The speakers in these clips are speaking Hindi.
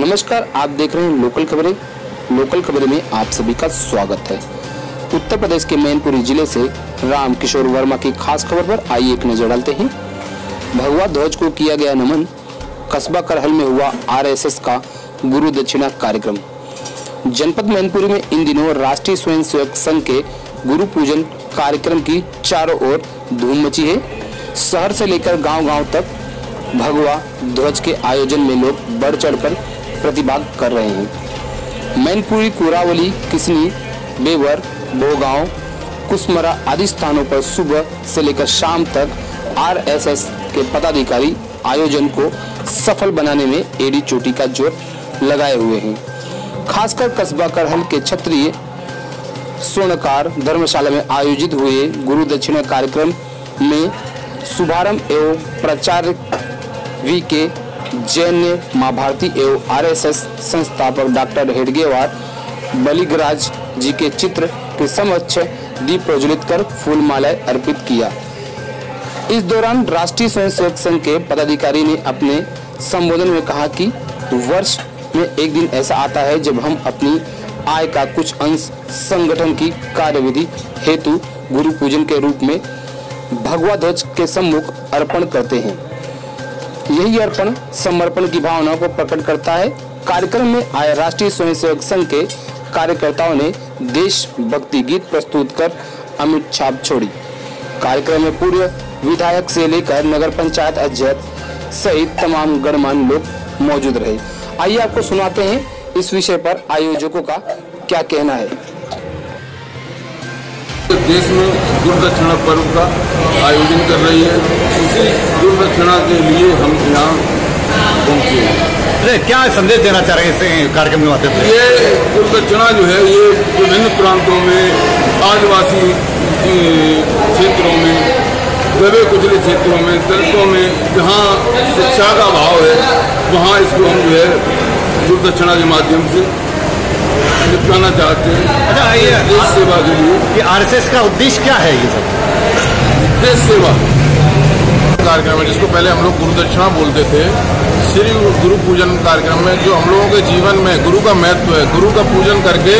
नमस्कार, आप देख रहे हैं लोकल खबरें। लोकल खबरें में आप सभी का स्वागत है। उत्तर प्रदेश के मैनपुरी ज़िले से राम किशोर वर्मा की खास खबर पर आइए एक नज़र डालते हैं। भगवा ध्वज को किया गया नमन, कस्बा करहल में हुआ आरएसएस का गुरु दक्षिणा कार्यक्रम। जनपद मैनपुरी में इन दिनों राष्ट्रीय स्वयंसेवक संघ के गुरु पूजन कार्यक्रम की चारों ओर धूम मची है। शहर से लेकर गांव-गांव तक भगवा ध्वज के आयोजन में लोग बढ़ चढ़कर प्रतिभाग कर रहे हैं। मैनपुरी, कुरावली, किसनी, बेवर भोगांव कुसमरा आदि स्थानों पर सुबह से लेकर शाम तक आरएसएस के पदाधिकारी आयोजन को सफल बनाने में एडी चोटी का ज़ोर लगाए हुए हैं। खासकर कस्बा करहल के क्षत्रिय स्वर्णकार धर्मशाला में आयोजित हुए गुरु दक्षिणा कार्यक्रम में शुभारंभ एवं प्राचार्य वी के जैन माँ भारती एवं आरएसएस संस्थापक डॉक्टर हेडगेवार बलिगराज जी के चित्र के समक्ष दीप प्रज्वलित कर फूल मालाएँ अर्पित किया। इस दौरान राष्ट्रीय स्वयंसेवक संघ के पदाधिकारी ने अपने संबोधन में कहा कि वर्ष में एक दिन ऐसा आता है जब हम अपनी आय का कुछ अंश संगठन की कार्यविधि हेतु गुरु पूजन के रूप में भगवा ध्वज के सम्मुख अर्पण करते हैं। यही अर्पण, समर्पण की भावना को प्रकट करता है। कार्यक्रम में आए राष्ट्रीय स्वयंसेवक संघ के कार्यकर्ताओं ने देशभक्ति गीत प्रस्तुत कर अमित छाप छोड़ी। कार्यक्रम में पूर्व विधायक से लेकर नगर पंचायत अध्यक्ष सहित तमाम गणमान्य लोग मौजूद रहे। आइए आपको सुनाते हैं इस विषय पर आयोजकों का क्या कहना है। देश में दुर्दक्षिणा पर्व का आयोजन कर रही है। दुर्दक्षिणा के लिए हम यहाँ पहुँचे। अरे क्या संदेश देना चाह रहे हैं इस कार्यक्रम के माध्यम से? ये दुर्दक्षिणा जो है ये विभिन्न प्रांतों में आदिवासी क्षेत्रों में दबे कुचले क्षेत्रों में दलितों में जहाँ शिक्षा का अभाव है वहाँ इसको हम जो है दुर्दक्षिणा के माध्यम से निपटाना चाहते हैं। अच्छा ये देश सेवा के लिए। ये आरएसएस का उद्देश्य क्या है ये सब? देश सेवा। कार्यक्रम है जिसको पहले हम लोग गुरु दक्षिणा बोलते थे। श्री गुरु पूजन कार्यक्रम में जो हम लोगों के जीवन में गुरु का महत्व है गुरु का पूजन करके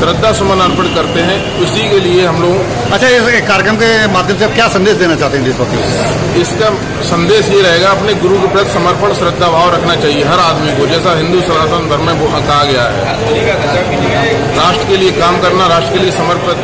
श्रद्धा सुमन अर्पण करते हैं उसी के लिए हम लोग अच्छा इस कार्यक्रम के माध्यम से आप क्या संदेश देना चाहते हैं देशवासियों इसका संदेश ये रहेगा अपने गुरु के प्रति समर्पण श्रद्धा भाव रखना चाहिए हर आदमी को जैसा हिंदू सनातन धर्म में वो कहा गया है। राष्ट्र के लिए काम करना राष्ट्र के लिए समर्पित